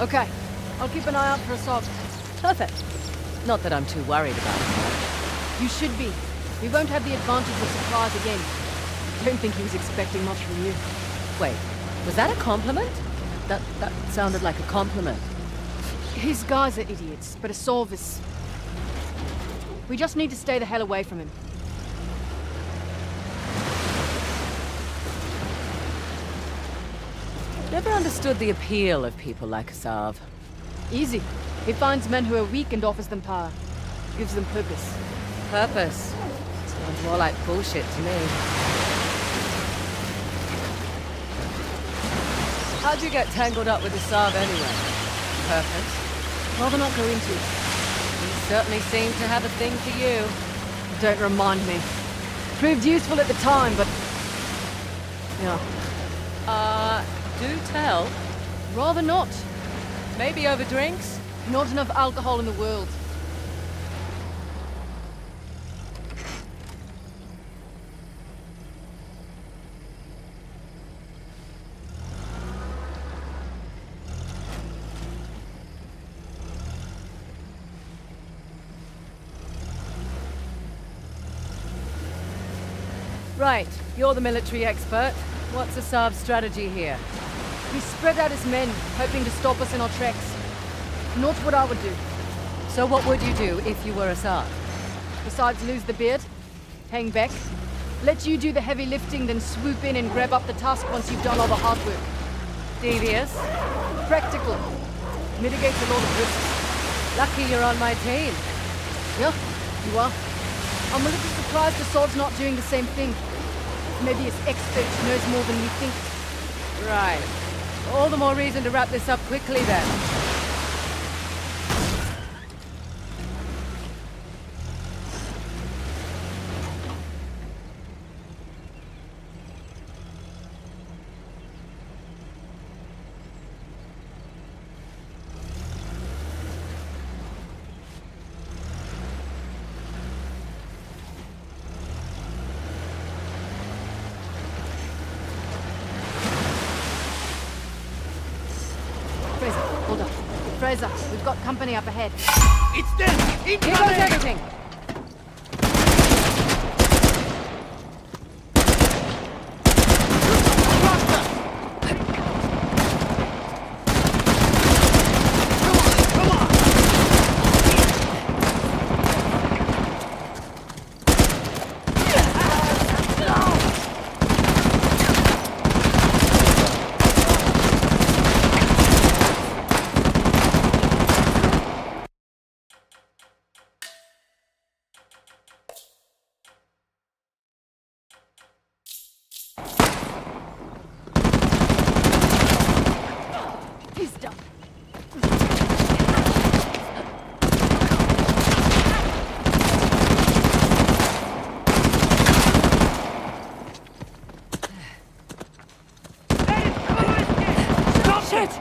Okay. I'll keep an eye out for Asav. Perfect. Not that I'm too worried about it. You should be. We won't have the advantage of surprise again. I Don't think he was expecting much from you. Wait, was that a compliment? That that sounded like a compliment. His guys are idiots, but Asav is... We just need to stay the hell away from him. Never understood the appeal of people like Asav. Easy. He finds men who are weak and offers them power. Gives them purpose. Purpose. Sounds more like bullshit to me. How'd you get tangled up with Asav anyway? Purpose? Rather not go into it. He certainly seemed to have a thing for you. Don't remind me. Proved useful at the time, but... Yeah. Uh, do tell. Rather not. Maybe over drinks? Not enough alcohol in the world. Right, you're the military expert. What's Asav's strategy here? He spread out his men, hoping to stop us in our tracks. Not what I would do. So what would you do if you were Asav? Besides lose the beard, hang back, let you do the heavy lifting, then swoop in and grab up the task once you've done all the hard work. Devious? Practical. Mitigates a lot of risks. Lucky you're on my team. Yeah, you are. I'm a little surprised Asav's not doing the same thing. Maybe his expert knows more than we think. Right. All the more reason to wrap this up quickly then. Frazer, hold up. Frazer, we've got company up ahead. It's them! Here goes everything! Come on! He's done. Stop it!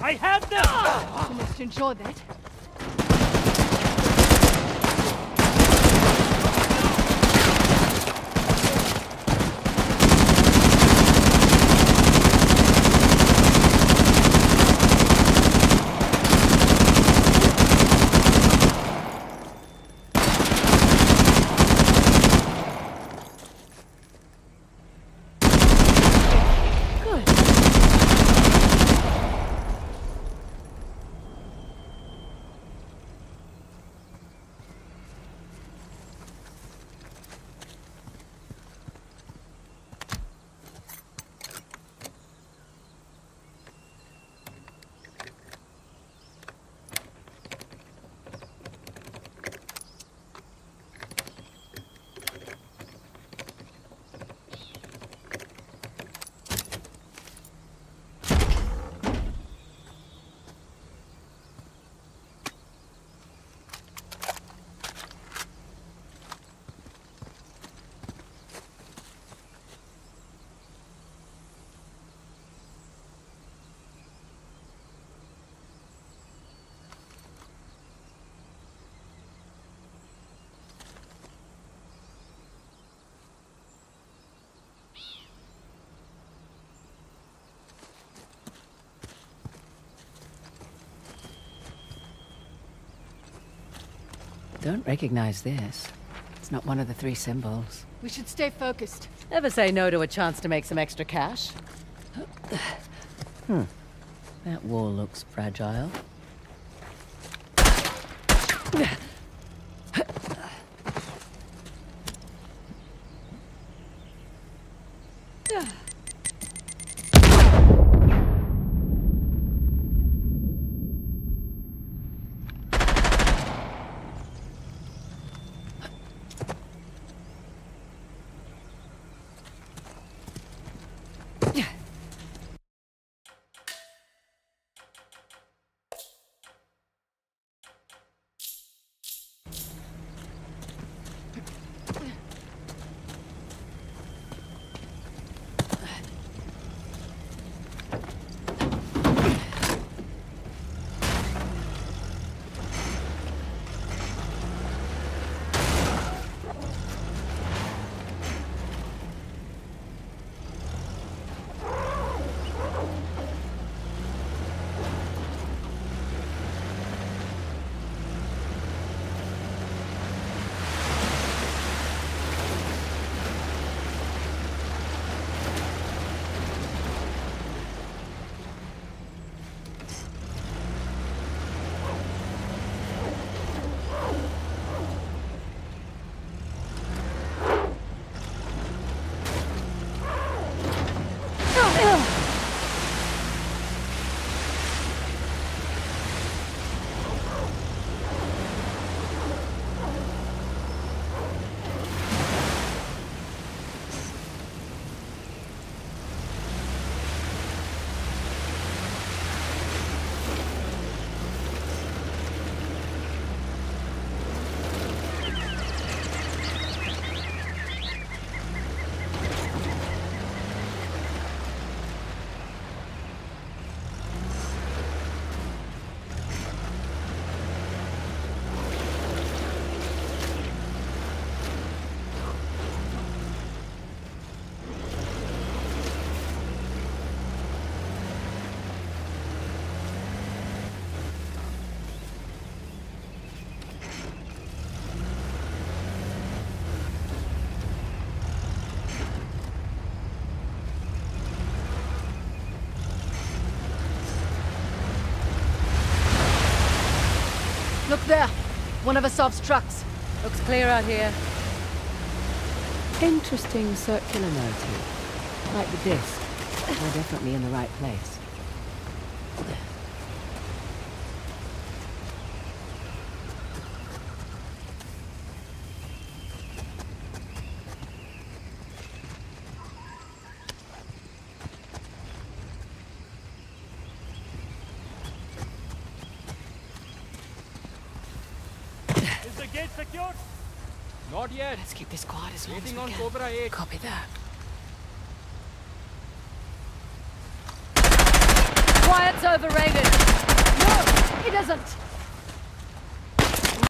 I have them! Enjoy that. Don't recognize this. It's not one of the three symbols. We should stay focused. Ever say no to a chance to make some extra cash? Hmm. That wall looks fragile. Look there. One of Asav's trucks. Looks clear out here. Interesting circular motif. Like the disc. We're definitely in the right place. The gate secured? Not yet. Let's keep this quiet as long as we on can. Cobra 8. Copy that. Quiet's overrated. No, it isn't.